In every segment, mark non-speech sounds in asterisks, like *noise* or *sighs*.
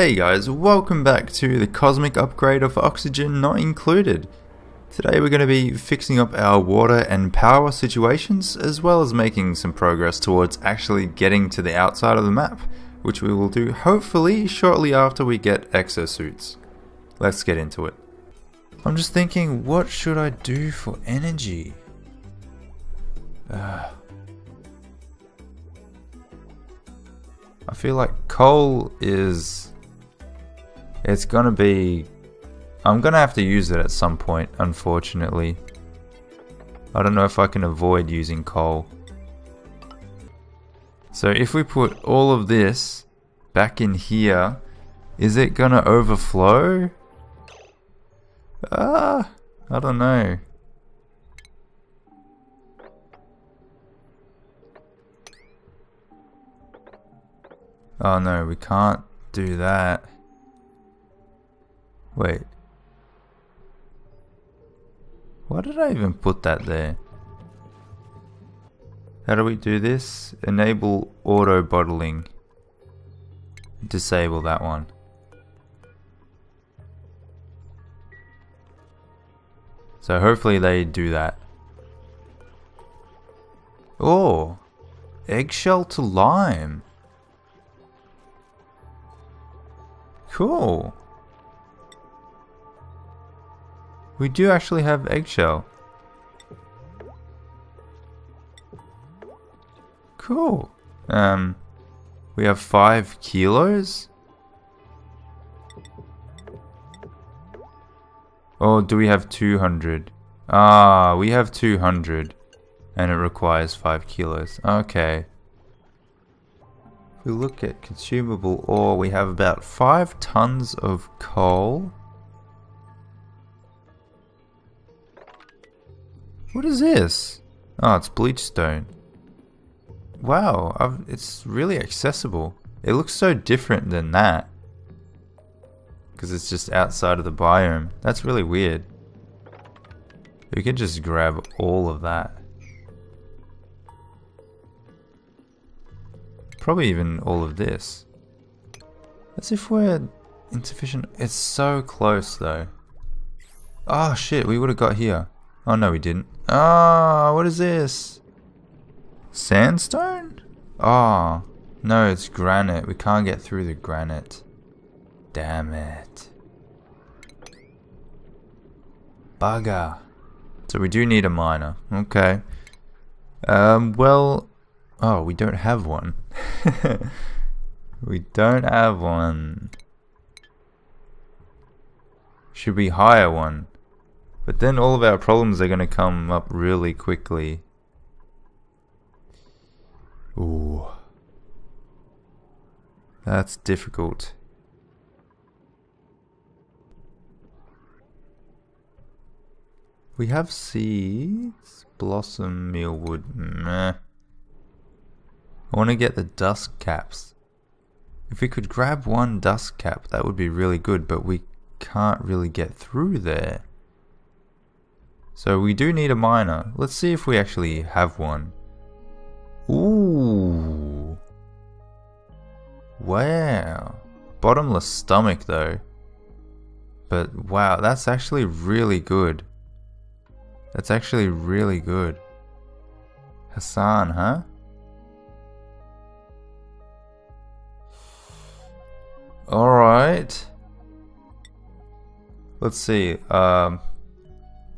Hey guys, welcome back to the cosmic upgrade of oxygen not included. Today we're going to be fixing up our water and power situations as well as making some progress towards actually getting to the outside of the map, which we will do hopefully shortly after we get exosuits. Let's get into it. I'm just thinking, what should I do for energy? Uh, I feel like coal is it's gonna be... I'm gonna have to use it at some point, unfortunately. I don't know if I can avoid using coal. So if we put all of this back in here, is it gonna overflow? Ah, I don't know. Oh no, we can't do that. Wait. Why did I even put that there? How do we do this? Enable auto bottling. Disable that one. So hopefully they do that. Oh! Eggshell to lime. Cool. We do actually have eggshell. Cool. Um, we have five kilos? Or do we have 200? Ah, we have 200. And it requires 5 kilos. Okay. If we look at consumable ore, we have about 5 tons of coal. What is this? Oh, it's bleach stone. Wow, I've, it's really accessible. It looks so different than that. Because it's just outside of the biome. That's really weird. We can just grab all of that. Probably even all of this. As if we're insufficient. It's so close though. Oh shit, we would have got here. Oh no we didn't. Ah, oh, what is this? Sandstone? Ah, oh, no, it's granite. We can't get through the granite. Damn it. Bugger. So we do need a miner. Okay. Um, well, oh, we don't have one. *laughs* we don't have one. Should we hire one? But then all of our problems are going to come up really quickly. Ooh. That's difficult. We have seeds, blossom, mealwood, meh. I want to get the dusk caps. If we could grab one dusk cap, that would be really good, but we can't really get through there. So we do need a miner. Let's see if we actually have one. Ooh. Wow. Bottomless stomach though. But wow, that's actually really good. That's actually really good. Hassan, huh? Alright. Let's see. Um,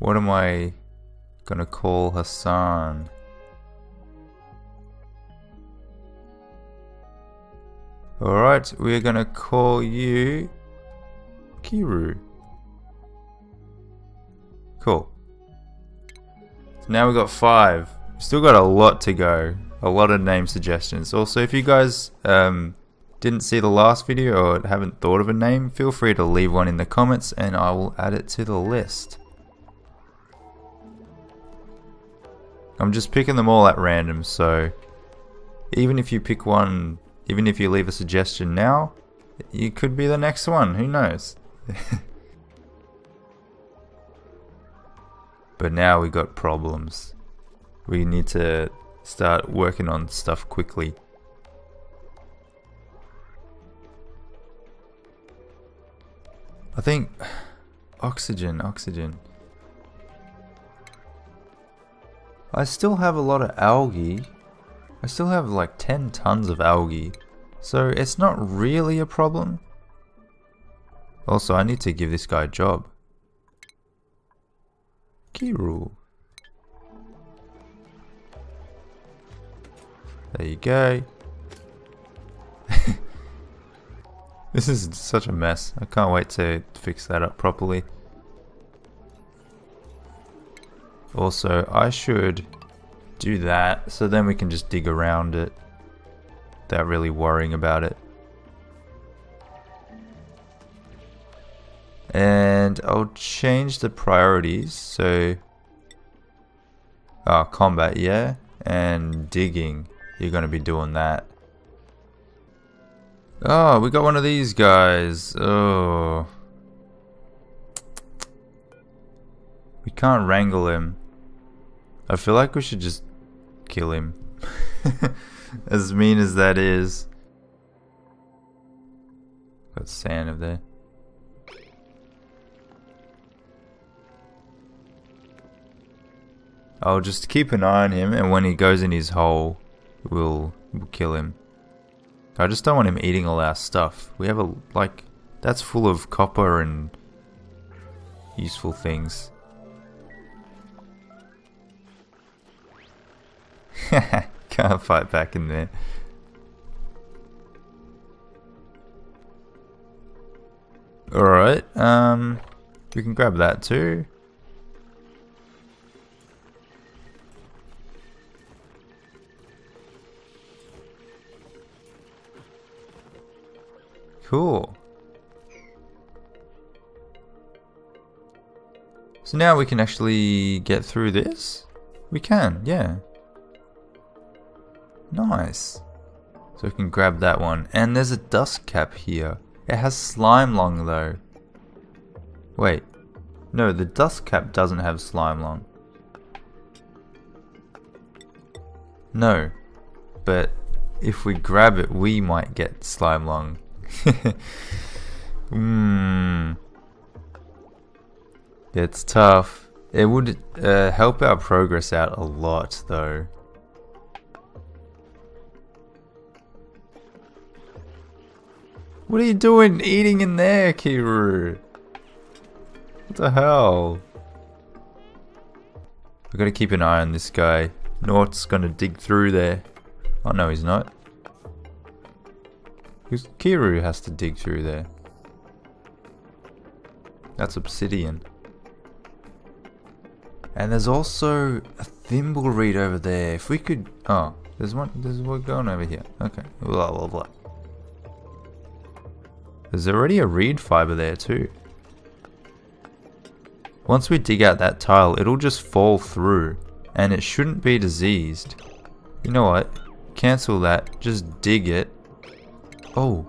what am I gonna call Hassan? Alright, we're gonna call you Kiru. Cool. So now we've got five. Still got a lot to go. A lot of name suggestions. Also, if you guys um, didn't see the last video or haven't thought of a name, feel free to leave one in the comments and I will add it to the list. I'm just picking them all at random, so even if you pick one, even if you leave a suggestion now, you could be the next one, who knows? *laughs* but now we got problems. We need to start working on stuff quickly. I think *sighs* oxygen, oxygen. I still have a lot of algae. I still have like 10 tons of algae. So it's not really a problem. Also, I need to give this guy a job. Kiru. There you go. *laughs* this is such a mess. I can't wait to fix that up properly. Also, I should do that so then we can just dig around it without really worrying about it. And I'll change the priorities so oh, combat, yeah, and digging. You're going to be doing that. Oh, we got one of these guys. Oh. We can't wrangle him. I feel like we should just kill him. *laughs* as mean as that is. Got sand up there. I'll just keep an eye on him and when he goes in his hole, we'll, we'll kill him. I just don't want him eating all our stuff. We have a, like, that's full of copper and useful things. *laughs* Can't fight back in there. Alright, um, we can grab that too. Cool. So now we can actually get through this? We can, yeah. Nice. So we can grab that one. And there's a dusk cap here. It has slime lung though. Wait. No, the dusk cap doesn't have slime lung. No. But if we grab it, we might get slime lung. *laughs* Hmm. It's tough. It would uh, help our progress out a lot though. What are you doing eating in there, Kiru? What the hell? We gotta keep an eye on this guy. Nort's gonna dig through there. Oh no, he's not. Because Kiru has to dig through there. That's obsidian. And there's also a thimble reed over there. If we could... Oh, there's one... There's one going over here. Okay. Blah, blah, blah. There's already a reed fiber there too. Once we dig out that tile, it'll just fall through. And it shouldn't be diseased. You know what? Cancel that. Just dig it. Oh.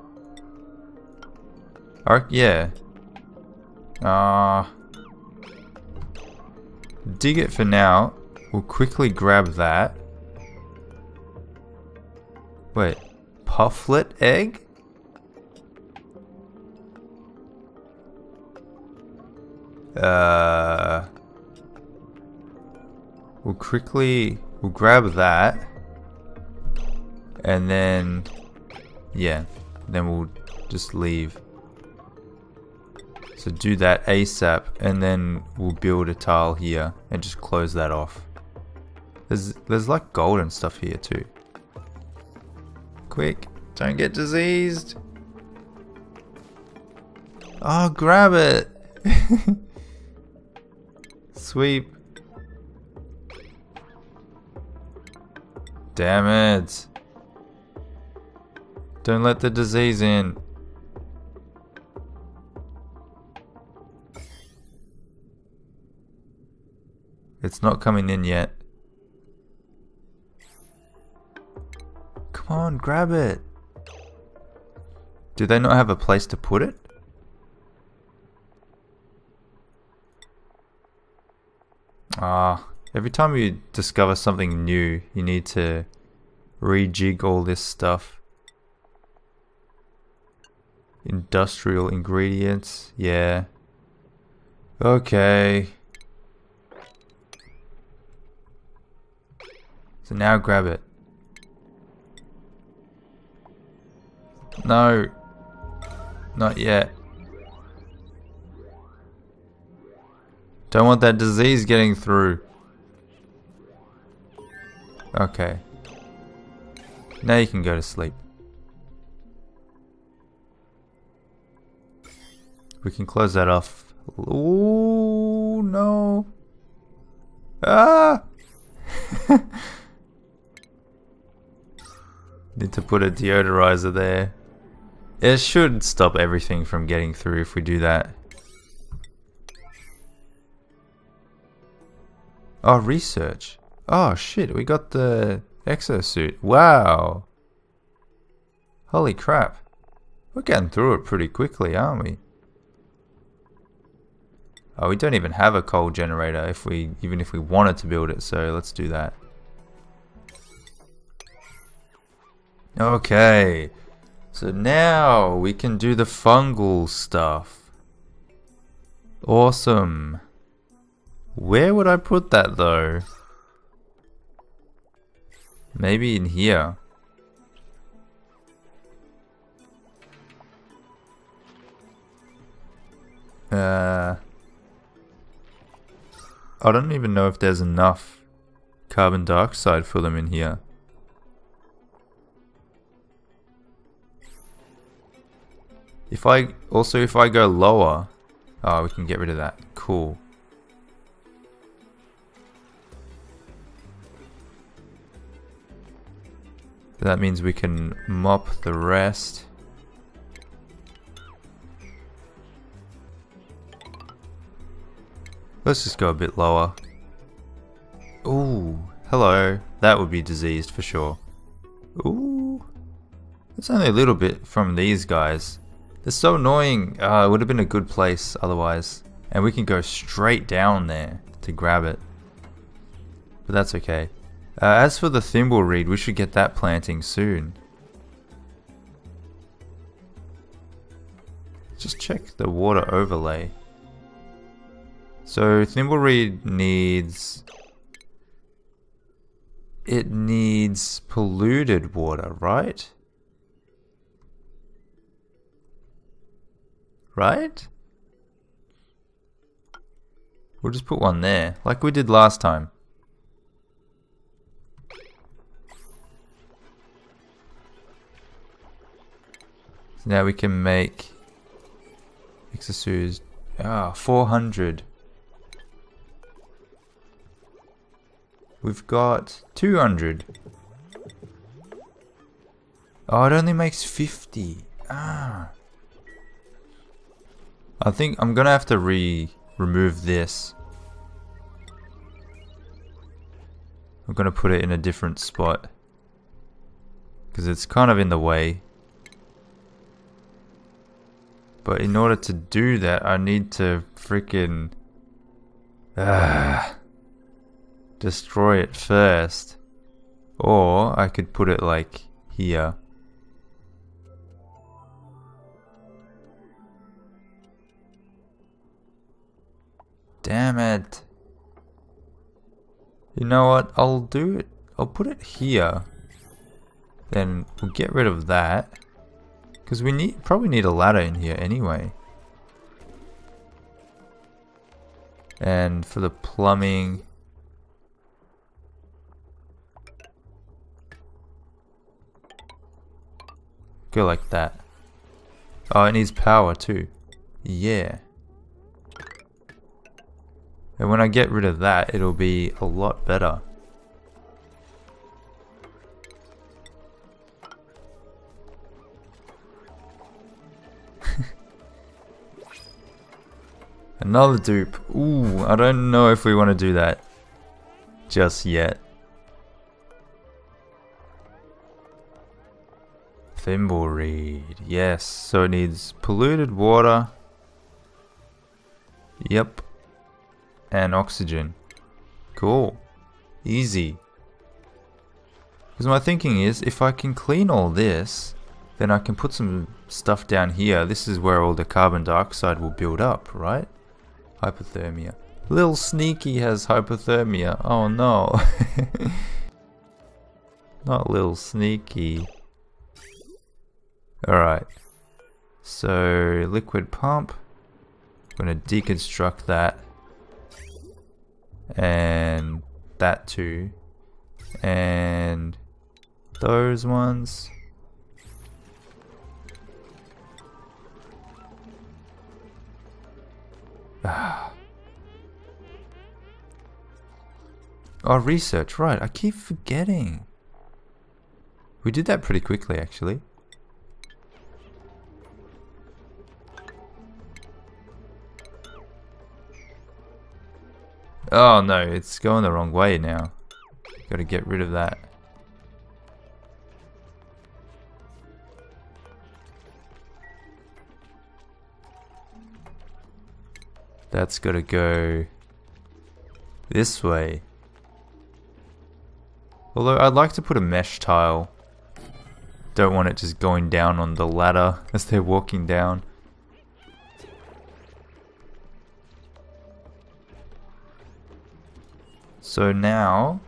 Arc, yeah. Ah. Uh, dig it for now. We'll quickly grab that. Wait. Pufflet egg? Uh, we'll quickly, we'll grab that. And then, yeah, then we'll just leave. So do that ASAP and then we'll build a tile here and just close that off. There's, there's like gold and stuff here too. Quick, don't get diseased. Oh, grab it. *laughs* Sweep. Damn it. Don't let the disease in. It's not coming in yet. Come on, grab it. Do they not have a place to put it? Ah, every time you discover something new, you need to rejig all this stuff. Industrial ingredients, yeah. Okay. So now grab it. No. Not yet. Don't want that disease getting through. Okay. Now you can go to sleep. We can close that off. Oh no. Ah! *laughs* Need to put a deodorizer there. It should stop everything from getting through if we do that. Oh, research. Oh shit, we got the exosuit. Wow. Holy crap. We're getting through it pretty quickly, aren't we? Oh, we don't even have a coal generator if we even if we wanted to build it, so let's do that. Okay. So now we can do the fungal stuff. Awesome. Where would I put that though? Maybe in here. Uh, I don't even know if there's enough carbon dioxide for them in here. If I, also if I go lower, oh we can get rid of that, cool. That means we can mop the rest. Let's just go a bit lower. Ooh, hello. That would be diseased for sure. Ooh. It's only a little bit from these guys. They're so annoying. Uh, it would have been a good place otherwise. And we can go straight down there to grab it. But that's okay. Uh, as for the thimble reed, we should get that planting soon. Just check the water overlay. So thimble reed needs... It needs polluted water, right? Right? We'll just put one there, like we did last time. So now we can make accessories. ah, 400. We've got 200. Oh, it only makes 50. Ah. I think I'm gonna have to re remove this. I'm gonna put it in a different spot. Because it's kind of in the way. But in order to do that, I need to freaking... Ah, destroy it first. Or I could put it like here. Damn it. You know what? I'll do it. I'll put it here. Then we'll get rid of that. Because we need probably need a ladder in here anyway. And for the plumbing... Go like that. Oh, it needs power too. Yeah. And when I get rid of that, it'll be a lot better. Another dupe. Ooh, I don't know if we want to do that just yet. Thimble reed. Yes, so it needs polluted water. Yep and oxygen. Cool. Easy. Because my thinking is, if I can clean all this, then I can put some stuff down here. This is where all the carbon dioxide will build up, right? Hypothermia. Little Sneaky has hypothermia. Oh no. *laughs* Not little Sneaky. Alright. So, liquid pump. I'm going to deconstruct that. And that too. And those ones. Oh, research, right. I keep forgetting. We did that pretty quickly, actually. Oh no, it's going the wrong way now. Gotta get rid of that. That's gotta go this way. Although I'd like to put a mesh tile. Don't want it just going down on the ladder *laughs* as they're walking down. So now,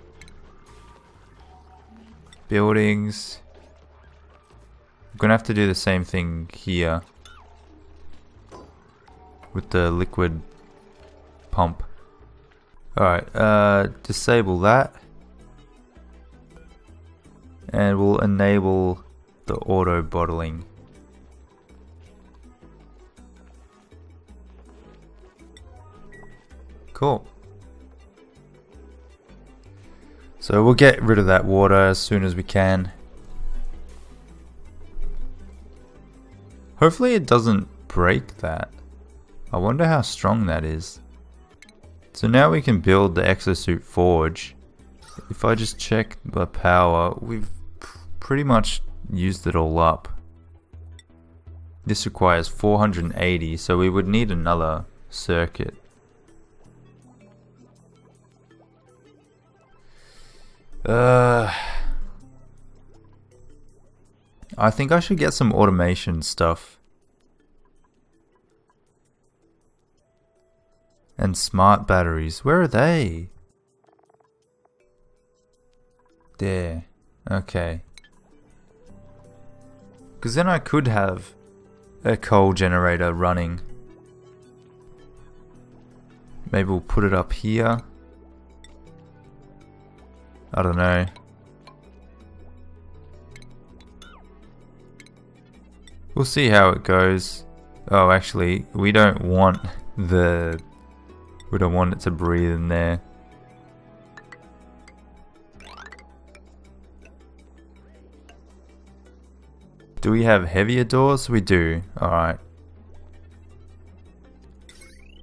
buildings, I'm gonna have to do the same thing here with the liquid pump. Alright, uh, disable that. And we'll enable the auto bottling. Cool. So we'll get rid of that water as soon as we can. Hopefully it doesn't break that. I wonder how strong that is. So now we can build the exosuit forge. If I just check the power, we've pretty much used it all up. This requires 480, so we would need another circuit. Uh, I think I should get some automation stuff. And smart batteries. Where are they? There. Okay. Because then I could have a coal generator running. Maybe we'll put it up here. I don't know. We'll see how it goes. Oh, actually, we don't want the we don't want it to breathe in there. Do we have heavier doors? We do. Alright.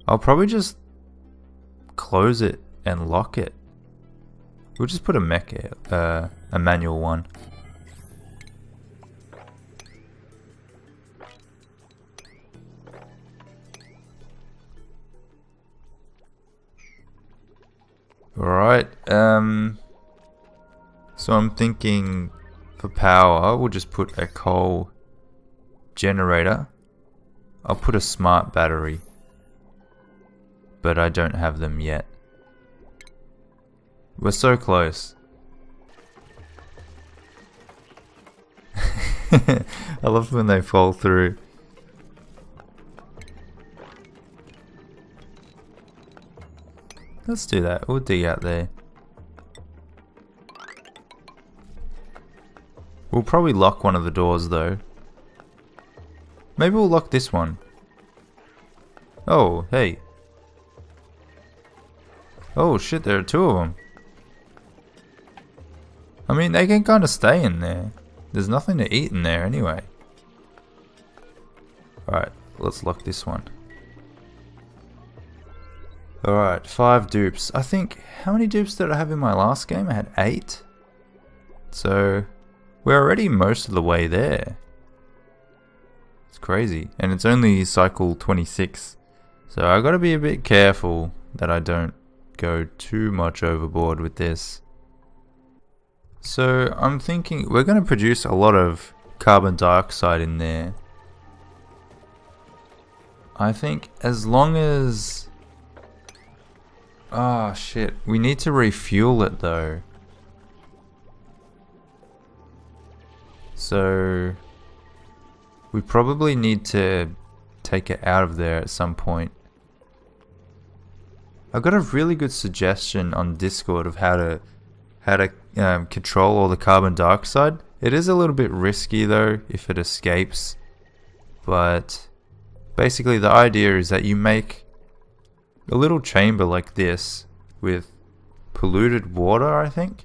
I'll probably just close it and lock it. We'll just put a mech, uh, a manual one. Alright, um... So I'm thinking for power, we'll just put a coal generator. I'll put a smart battery. But I don't have them yet. We're so close. *laughs* I love when they fall through. Let's do that. We'll dig out there. We'll probably lock one of the doors though. Maybe we'll lock this one. Oh, hey. Oh shit, there are two of them. I mean, they can kind of stay in there. There's nothing to eat in there anyway. Alright, let's lock this one. Alright, five dupes. I think, how many dupes did I have in my last game? I had eight. So, we're already most of the way there. It's crazy. And it's only cycle 26. So I gotta be a bit careful that I don't go too much overboard with this. So I'm thinking we're going to produce a lot of carbon dioxide in there. I think as long as... Oh, shit. We need to refuel it though. So... We probably need to take it out of there at some point. I got a really good suggestion on Discord of how to how to um, control all the carbon dioxide. It is a little bit risky though if it escapes, but basically the idea is that you make a little chamber like this with polluted water, I think.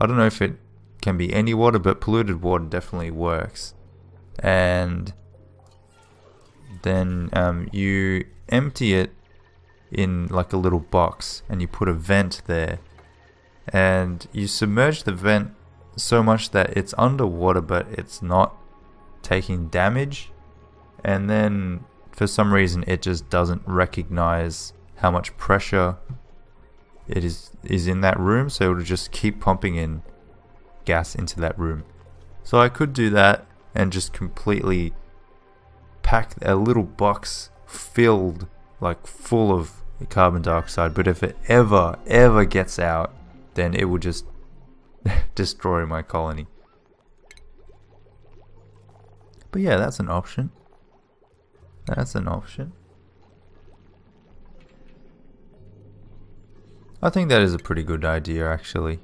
I don't know if it can be any water, but polluted water definitely works. And then um, you empty it in like a little box and you put a vent there and you submerge the vent so much that it's underwater but it's not taking damage and then for some reason it just doesn't recognize how much pressure it is is in that room so it'll just keep pumping in gas into that room so I could do that and just completely pack a little box filled like full of carbon dioxide but if it ever ever gets out then it will just *laughs* destroy my colony. But yeah, that's an option. That's an option. I think that is a pretty good idea actually.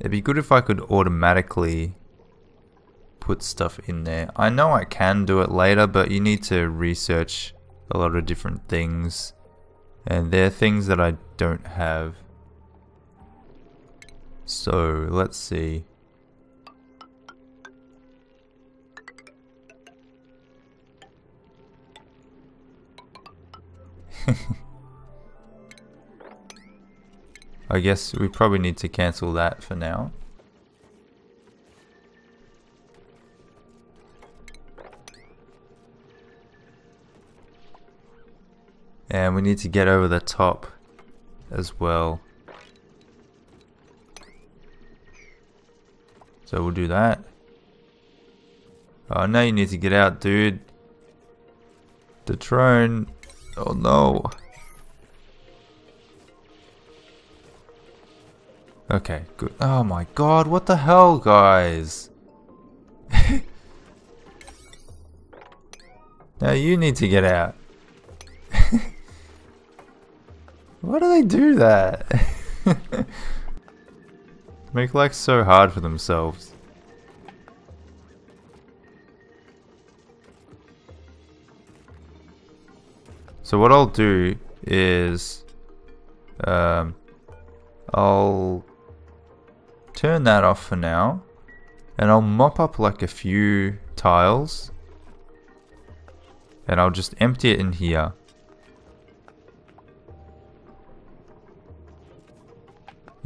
It'd be good if I could automatically put stuff in there. I know I can do it later, but you need to research a lot of different things. And they're things that I don't have. So, let's see. *laughs* I guess we probably need to cancel that for now. And we need to get over the top as well. So we'll do that. Oh, now you need to get out, dude. The drone. Oh no. Okay, good. Oh my god, what the hell, guys? *laughs* now you need to get out. *laughs* Why do they do that? *laughs* Make life so hard for themselves. So what I'll do is um, I'll turn that off for now and I'll mop up like a few tiles and I'll just empty it in here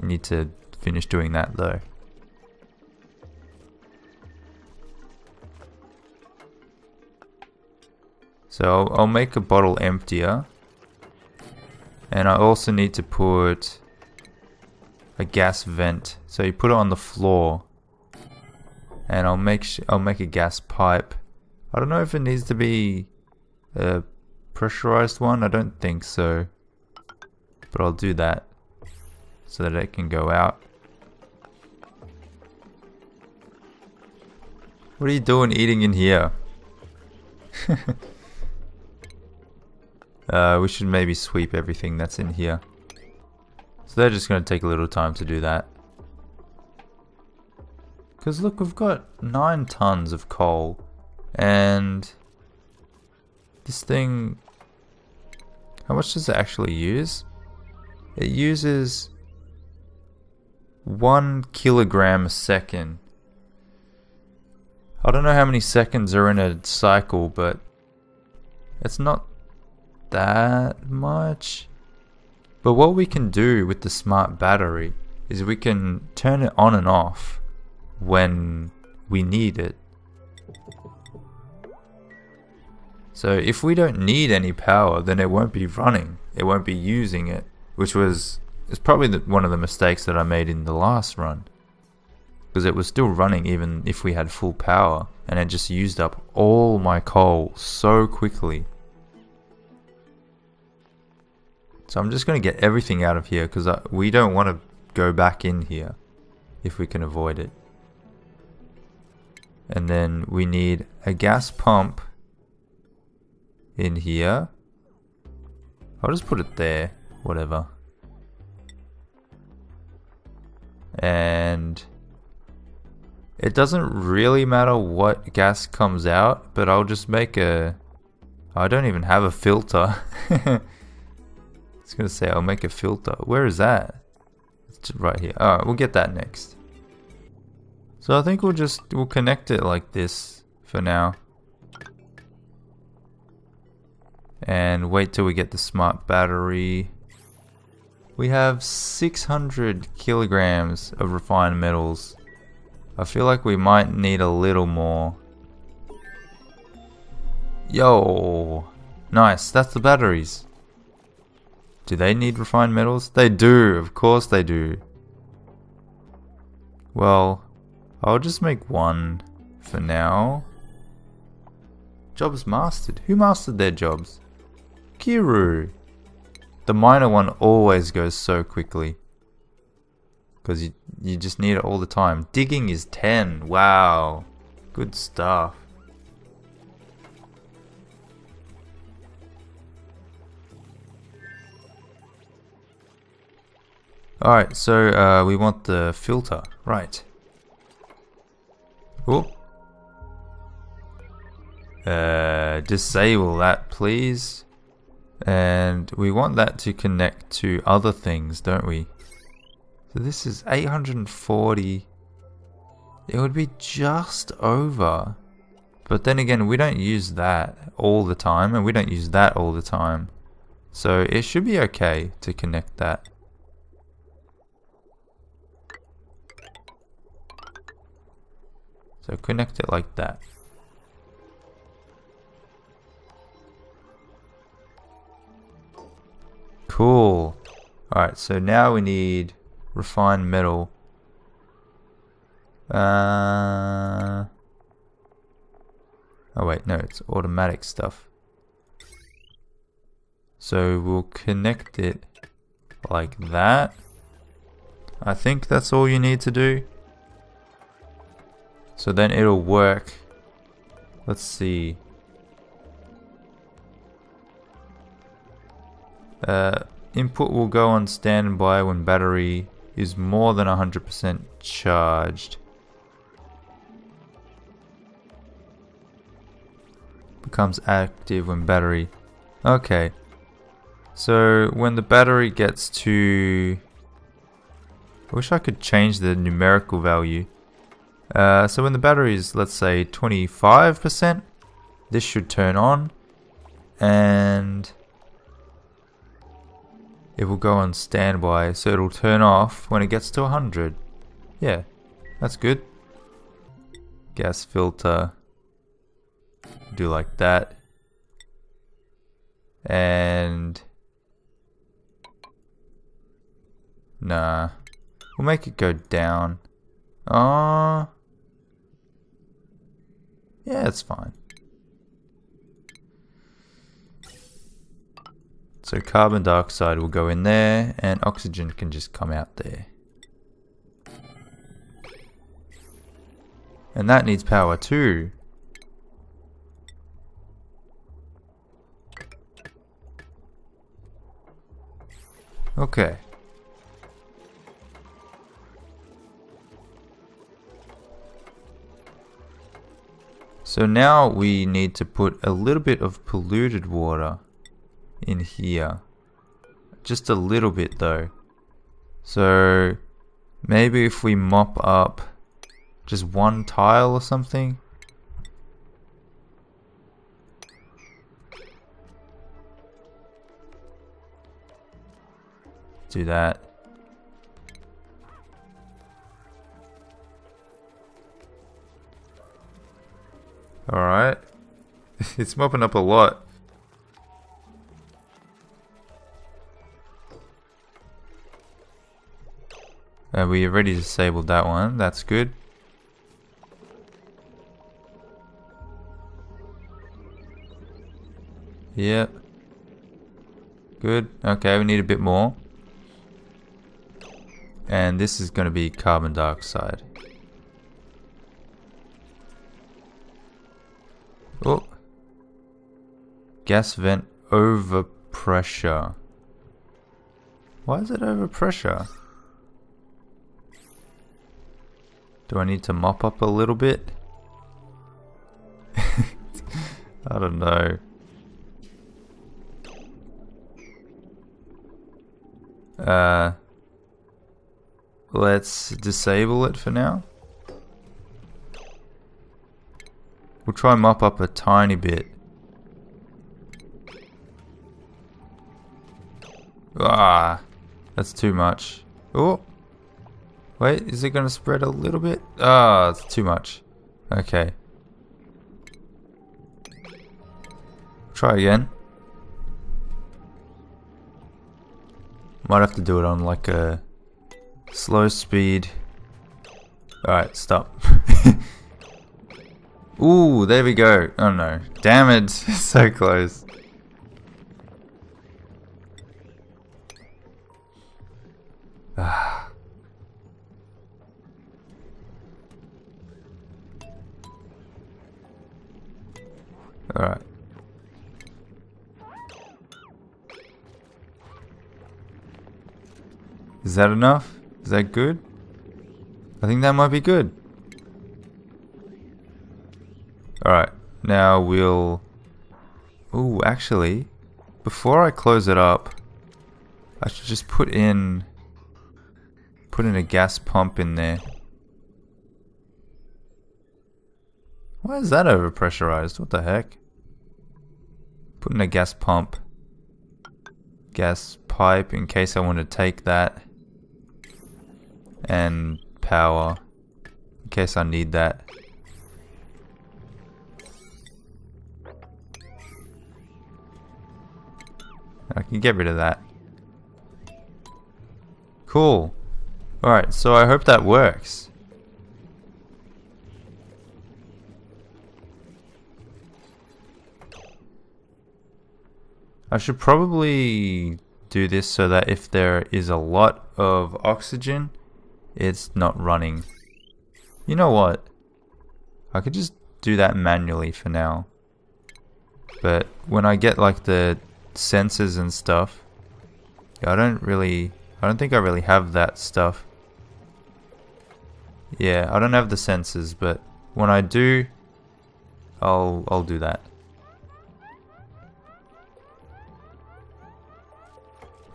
You need to finish doing that though. So I'll, make a bottle emptier. And I also need to put a gas vent. So you put it on the floor. And I'll make I'll make a gas pipe. I don't know if it needs to be a pressurized one. I don't think so. But I'll do that so that it can go out. What are you doing eating in here? *laughs* uh, we should maybe sweep everything that's in here. So they're just going to take a little time to do that. Because look, we've got 9 tons of coal. And this thing... How much does it actually use? It uses one kilogram a second. I don't know how many seconds are in a cycle, but it's not that much. But what we can do with the smart battery is we can turn it on and off when we need it. So if we don't need any power, then it won't be running. It won't be using it, which was it's probably the, one of the mistakes that I made in the last run. Because it was still running even if we had full power. And it just used up all my coal so quickly. So I'm just going to get everything out of here because we don't want to go back in here if we can avoid it. And then we need a gas pump in here. I'll just put it there, whatever. And it doesn't really matter what gas comes out, but I'll just make a... I don't even have a filter. *laughs* Was gonna say I'll make a filter. Where is that? It's right here. Alright, we'll get that next. So I think we'll just, we'll connect it like this for now. And wait till we get the smart battery. We have 600 kilograms of refined metals. I feel like we might need a little more. Yo! Nice, that's the batteries. Do they need refined metals? They do, of course they do. Well, I'll just make one for now. Jobs mastered. Who mastered their jobs? Kiru. The miner one always goes so quickly. Because you, you just need it all the time. Digging is 10. Wow. Good stuff. Alright, so uh, we want the filter. Right. Oh. Uh, disable that, please. And we want that to connect to other things, don't we? So this is 840. It would be just over. But then again, we don't use that all the time, and we don't use that all the time. So it should be okay to connect that. So connect it like that. Cool. Alright, so now we need refined metal. Uh, oh wait, no, it's automatic stuff. So we'll connect it like that. I think that's all you need to do. So then it'll work. Let's see. Uh, input will go on standby when battery is more than 100% charged. Becomes active when battery. Okay. So when the battery gets to... I wish I could change the numerical value. Uh, so when the battery is, let's say, 25%, this should turn on and it will go on standby. So it'll turn off when it gets to 100. Yeah, that's good. Gas filter. Do like that. And... Nah. We'll make it go down. Ah. Uh, yeah, it's fine. So carbon dioxide will go in there and oxygen can just come out there. And that needs power too. Okay. So now we need to put a little bit of polluted water in here. Just a little bit though. So maybe if we mop up just one tile or something. Do that. Alright. *laughs* it's mopping up a lot. Uh, we already disabled that one. That's good. Yep. Good. Okay, we need a bit more. And this is going to be carbon dioxide. Oh. Gas vent over pressure. Why is it over pressure? Do I need to mop up a little bit? *laughs* I don't know. Uh, let's disable it for now. We'll try mop up a tiny bit. Ah, that's too much. Oh, wait, is it going to spread a little bit? Ah, it's too much. Okay. Try again. Might have to do it on like a slow speed. Alright, stop. *laughs* Ooh, there we go. Oh no. Damn it. *laughs* so close. Ah. Alright. Is that enough? Is that good? I think that might be good. Alright, now we'll... Ooh, actually, before I close it up, I should just put in... Put in a gas pump in there. Why is that overpressurized? What the heck? Put in a gas pump. Gas pipe in case I want to take that and power in case I need that. I can get rid of that. Cool. Alright, so I hope that works. I should probably do this so that if there is a lot of oxygen, it's not running. You know what? I could just do that manually for now. But when I get like the sensors and stuff, I don't really, I don't think I really have that stuff. Yeah, I don't have the sensors, but when I do, I'll, I'll do that.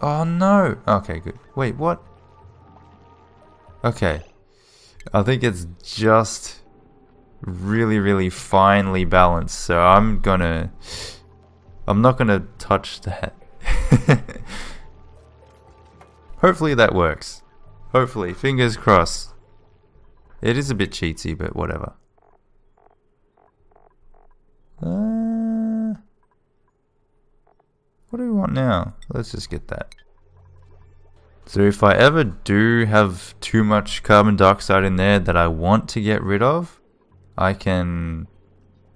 Oh no! Okay, good. Wait, what? Okay. I think it's just really, really finely balanced. So I'm gonna... I'm not gonna touch that. *laughs* Hopefully that works. Hopefully. Fingers crossed. It is a bit cheaty, but whatever. Uh, what do we want now? Let's just get that. So if I ever do have too much carbon dioxide in there that I want to get rid of, I can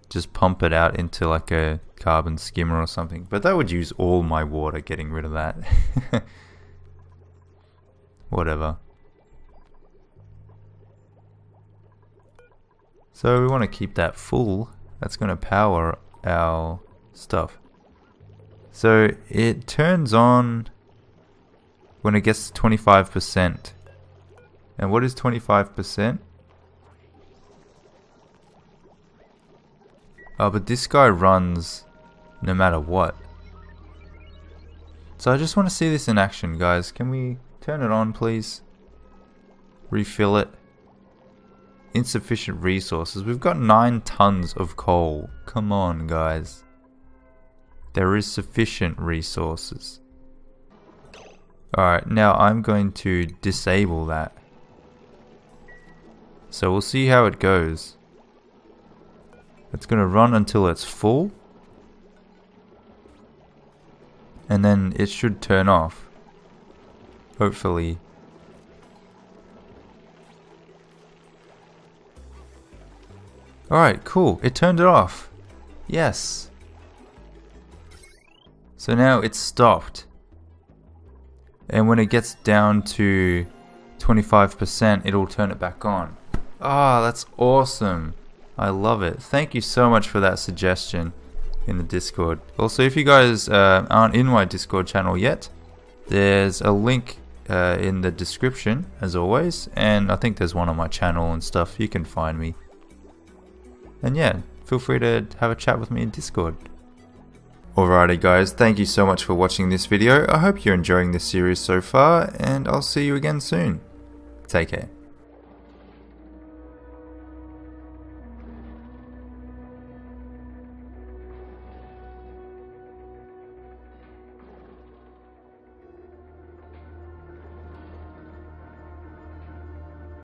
just pump it out into like a carbon skimmer or something. But that would use all my water getting rid of that. *laughs* Whatever. So we want to keep that full. That's going to power our stuff. So it turns on when it gets to 25%. And what is 25%? Oh, but this guy runs no matter what. So I just want to see this in action, guys. Can we turn it on, please? Refill it. Insufficient resources. We've got 9 tons of coal. Come on, guys. There is sufficient resources. Alright, now I'm going to disable that. So we'll see how it goes. It's going to run until it's full. And then it should turn off. Hopefully. Alright, cool. It turned it off. Yes. So now it's stopped. And when it gets down to 25%, it'll turn it back on. Ah, oh, that's awesome. I love it. Thank you so much for that suggestion in the Discord. Also, if you guys uh, aren't in my Discord channel yet, there's a link uh, in the description as always, and I think there's one on my channel and stuff. You can find me. And yeah, feel free to have a chat with me in Discord. Alrighty guys, thank you so much for watching this video. I hope you're enjoying this series so far, and I'll see you again soon. Take care.